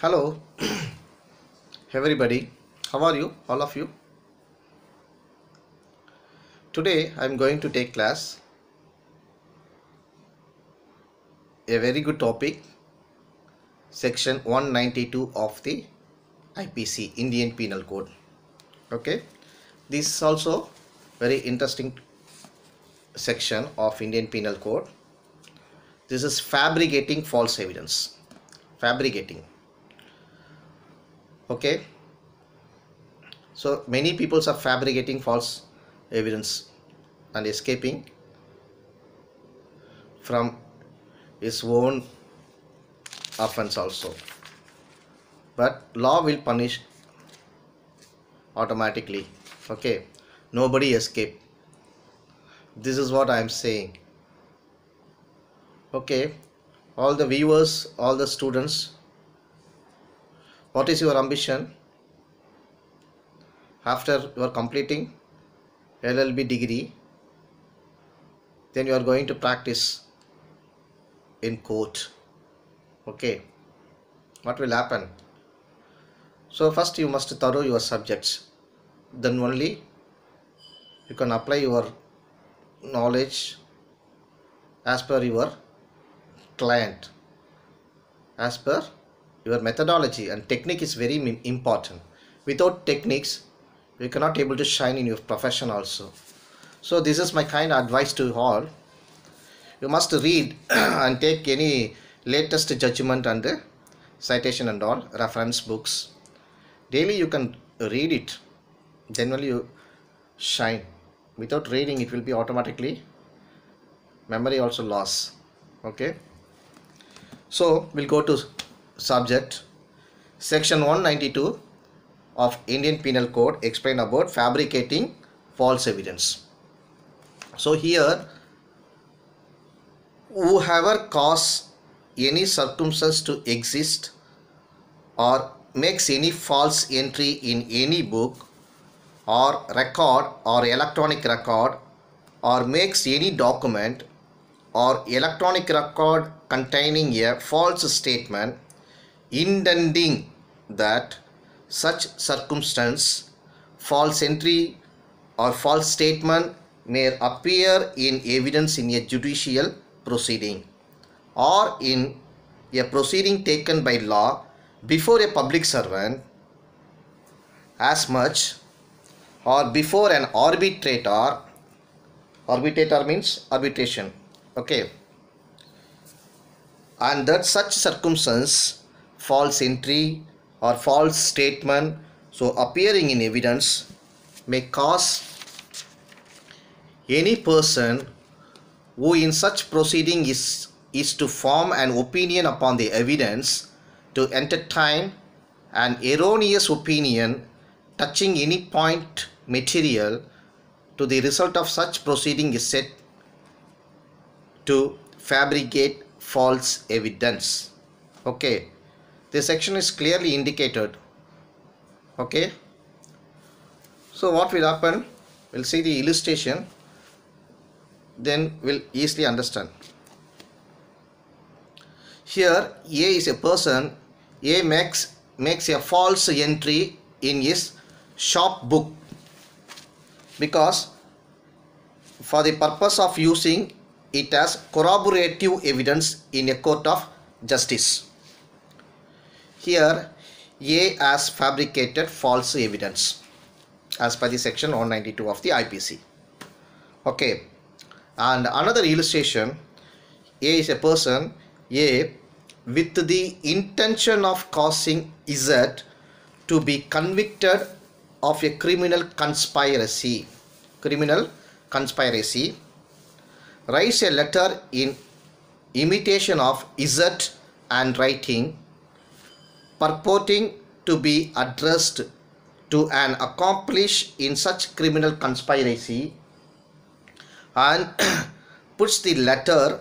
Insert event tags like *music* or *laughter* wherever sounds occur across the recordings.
Hello, *coughs* everybody. How are you, all of you? Today I am going to take class a very good topic, section 192 of the IPC, Indian Penal Code. Okay, this is also very interesting section of Indian Penal Code. This is fabricating false evidence. Fabricating. Okay. So many people are fabricating false evidence and escaping from his own offense also. But law will punish automatically. Okay. Nobody escape. This is what I am saying. Okay. All the viewers, all the students, what is your ambition? After you are completing llb degree then you are going to practice in court. Okay. What will happen? So first you must thorough your subjects. Then only you can apply your knowledge as per your client. As per your methodology and technique is very important. Without techniques you cannot able to shine in your profession also. So this is my kind advice to all. You must read *clears throat* and take any latest judgment and uh, citation and all reference books. Daily you can read it. Then you shine. Without reading it will be automatically memory also loss. Okay? So we'll go to subject section 192 of indian penal code explain about fabricating false evidence. So here whoever cause any circumstance to exist or makes any false entry in any book or record or electronic record or makes any document or electronic record containing a false statement intending that such circumstance false entry or false statement may appear in evidence in a judicial proceeding or in a proceeding taken by law before a public servant as much or before an arbitrator. Arbitrator means arbitration. Okay. And that such circumstance false entry or false statement so appearing in evidence may cause any person who in such proceeding is is to form an opinion upon the evidence to entertain an erroneous opinion touching any point material to the result of such proceeding is said to fabricate false evidence. Okay this section is clearly indicated. Okay? So what will happen? We'll see the illustration. Then we'll easily understand. Here a is a person. A makes makes a false entry in his shop book. Because for the purpose of using it as corroborative evidence in a court of justice here a has fabricated false evidence as per the section 192 of the IPC okay. And another illustration a is a person a with the intention of causing z to be convicted of a criminal conspiracy. Criminal conspiracy. Writes a letter in imitation of z and writing purporting to be addressed to an accomplice in such criminal conspiracy and *clears throat* puts the letter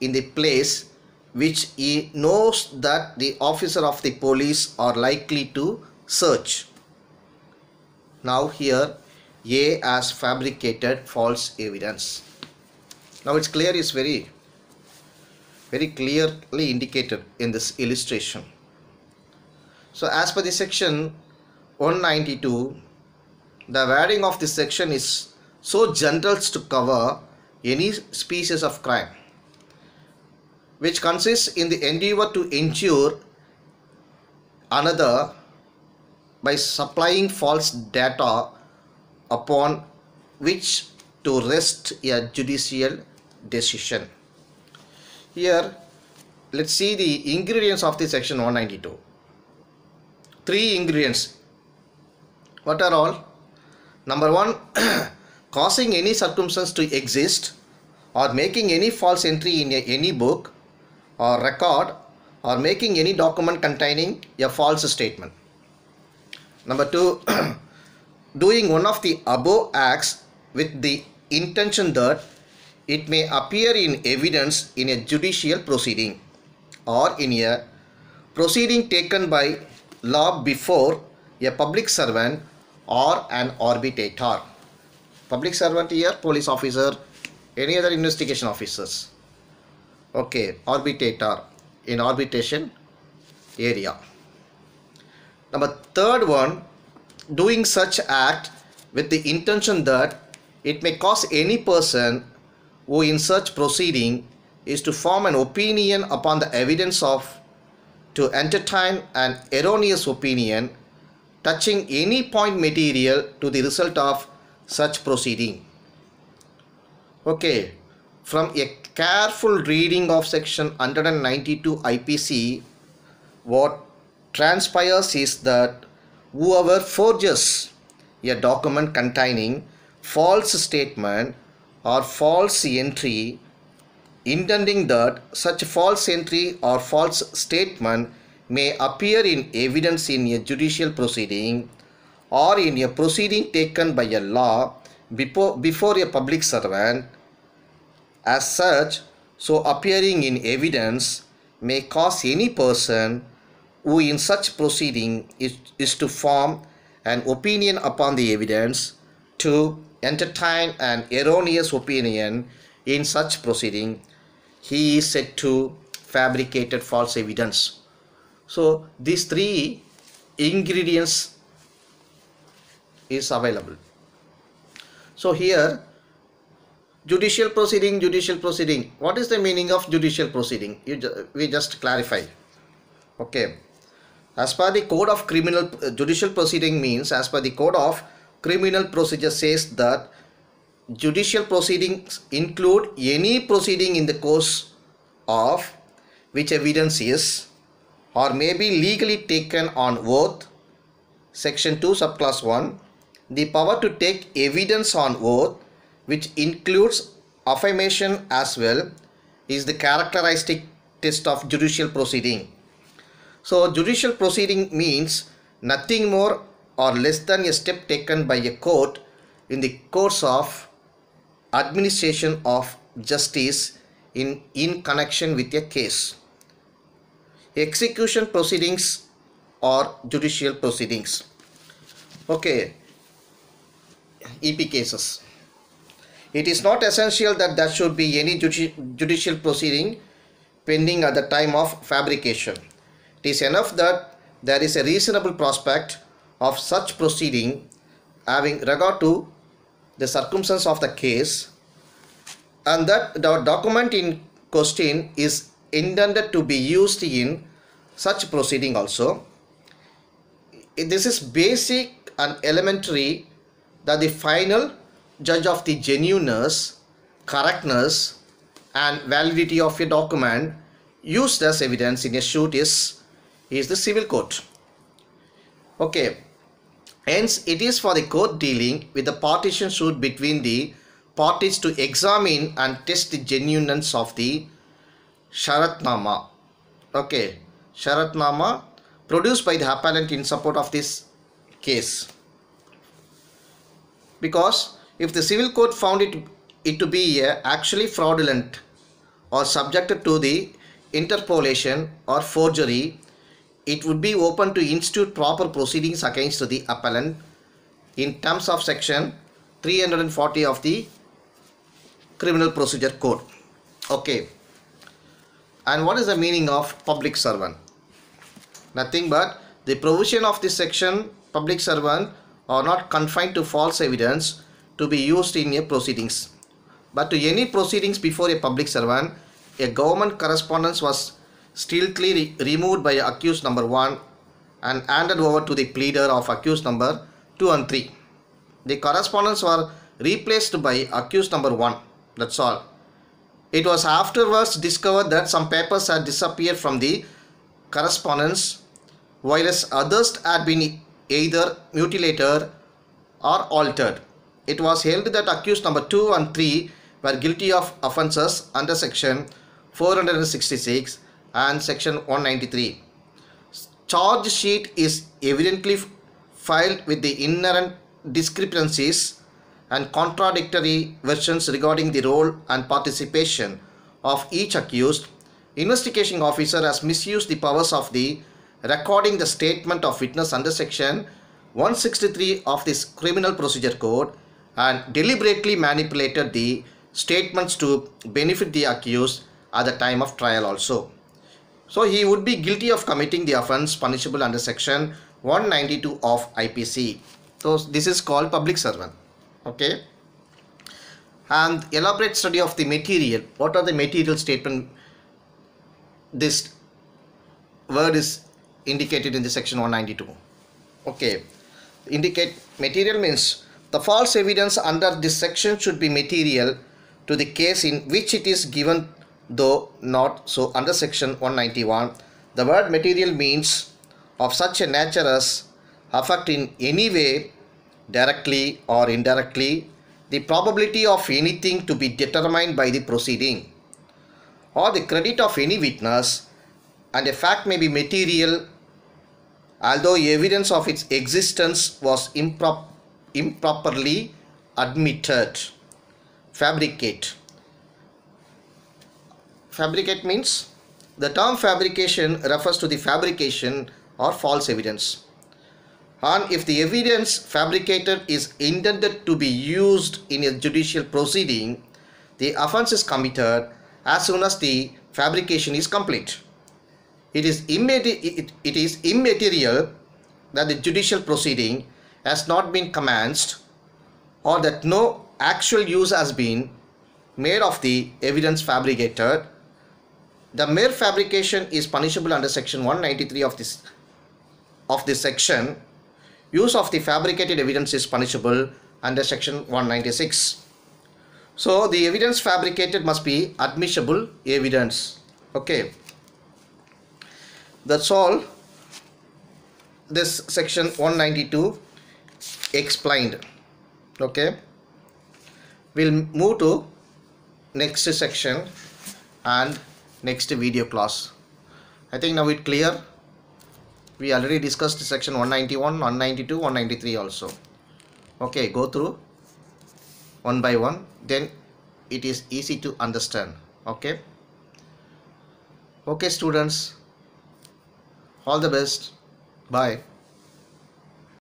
in the place which he knows that the officer of the police are likely to search. Now here A has fabricated false evidence. Now it's clear is very very clearly indicated in this illustration. So as per the section 192, the wording of this section is so general as to cover any species of crime which consists in the endeavor to injure another by supplying false data upon which to rest a judicial decision. Here, let's see the ingredients of the section 192. Three ingredients. What are all? Number one, *clears throat* causing any circumstance to exist or making any false entry in a, any book or record or making any document containing a false statement. Number two, *clears throat* doing one of the above acts with the intention that it may appear in evidence in a judicial proceeding or in a proceeding taken by law before a public servant or an arbitrator. Public servant here, police officer, any other investigation officers. Okay, arbitrator in arbitration area. Number third one, doing such act with the intention that it may cause any person who in such proceeding is to form an opinion upon the evidence of to entertain an erroneous opinion touching any point material to the result of such proceeding. Okay, from a careful reading of section 192 IPC, what transpires is that whoever forges a document containing false statement or false entry intending that such false entry or false statement may appear in evidence in a judicial proceeding or in a proceeding taken by a law before, before a public servant. As such so appearing in evidence may cause any person who in such proceeding is, is to form an opinion upon the evidence to entertain an erroneous opinion in such proceeding he is said to fabricated false evidence. So these three ingredients is available. So here judicial proceeding judicial proceeding. What is the meaning of judicial proceeding? Ju- we just clarify. Okay. As per the code of criminal uh, judicial proceeding means as per the code of criminal procedure says that judicial proceedings include any proceeding in the course of which evidence is or may be legally taken on oath section 2 subclass 1 the power to take evidence on oath which includes affirmation as well is the characteristic test of judicial proceeding. So judicial proceeding means nothing more or less than a step taken by a court in the course of administration of justice in, in connection with a case. Execution proceedings or judicial proceedings. Okay, EP cases. It is not essential that there should be any judici- judicial proceeding pending at the time of fabrication. It is enough that there is a reasonable prospect of such proceeding having regard to the circumstance of the case and that the document in question is intended to be used in such proceeding also. This is basic and elementary that the final judge of the genuineness, correctness and validity of a document used as evidence in a suit is, is the civil court. Okay. Hence, it is for the court dealing with the partition suit between the parties to examine and test the genuineness of the Sharatnama. Okay. Sharatnama produced by the appellant in support of this case. Because if the civil court found it, it to be uh, actually fraudulent or subjected to the interpolation or forgery, it would be open to institute proper proceedings against the appellant. In terms of section 340 of the criminal procedure code. Okay. And what is the meaning of public servant? Nothing but the provision of this section public servant are not confined to false evidence to be used in a proceedings. But to any proceedings before a public servant a government correspondence was stealthily re- removed by accused number 1 and handed over to the pleader of accused number 2 and 3 the correspondence were replaced by accused number 1 that's all. It was afterwards discovered that some papers had disappeared from the correspondence, whilst others had been either mutilated or altered. It was held that accused number 2 and 3 were guilty of offences under section 466 and section 193. Charge sheet is evidently filed with the inherent discrepancies and contradictory versions regarding the role and participation of each accused, investigation officer has misused the powers of the recording the statement of witness under section 163 of this criminal procedure code and deliberately manipulated the statements to benefit the accused at the time of trial also. So he would be guilty of committing the offence punishable under section 192 of IPC. So this is called public servant. Okay. And elaborate study of the material. What are the material statement? This word is indicated in the section 192. Okay. Indicate material means the false evidence under this section should be material to the case in which it is given though not so under section 191 the word material means of such a nature as affect in any way directly or indirectly the probability of anything to be determined by the proceeding or the credit of any witness and a fact may be material although evidence of its existence was improp- improperly admitted. Fabricate fabricate means the term fabrication refers to the fabrication or false evidence. And if the evidence fabricated is intended to be used in a judicial proceeding the offense is committed as soon as the fabrication is complete. It is, it, it is immaterial that the judicial proceeding has not been commenced or that no actual use has been made of the evidence fabricated the mere fabrication is punishable under section 193 of this of this section. Use of the fabricated evidence is punishable under section 196 so the evidence fabricated must be admissible evidence. Okay. That's all this section 192 explained. Okay. We'll move to next section and next video class. I think now it clear. We already discussed section 191 192 193 also. Okay go through one by one. Then it is easy to understand. Okay? Okay students. All the best. Bye